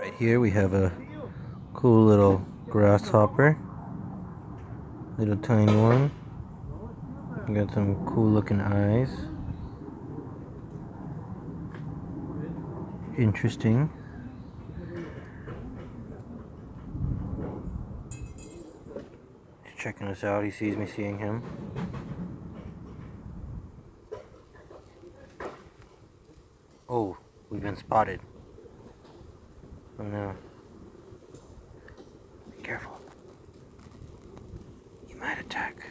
Right here we have a cool little grasshopper. Little tiny one. Got some cool looking eyes. Interesting. He's checking us out. He sees me seeing him. Oh, we've been spotted. Oh no. Be careful. He might attack.